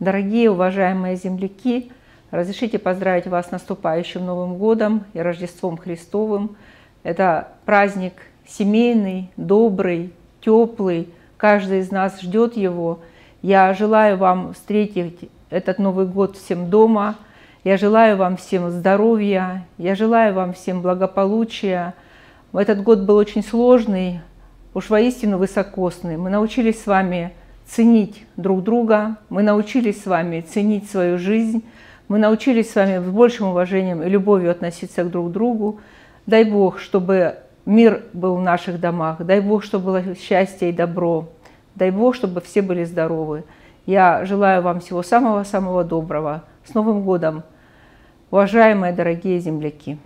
Дорогие, уважаемые земляки, разрешите поздравить вас с наступающим Новым годом и Рождеством Христовым. Это праздник семейный, добрый, теплый. Каждый из нас ждет его. Я желаю вам встретить этот Новый год всем дома. Я желаю вам всем здоровья. Я желаю вам всем благополучия. Этот год был очень сложный, уж воистину высокосный. Мы научились с вами ценить друг друга, мы научились с вами ценить свою жизнь, мы научились с вами с большим уважением и любовью относиться к друг другу. Дай Бог, чтобы мир был в наших домах, дай Бог, чтобы было счастье и добро, дай Бог, чтобы все были здоровы. Я желаю вам всего самого-самого доброго. С Новым годом, уважаемые дорогие земляки!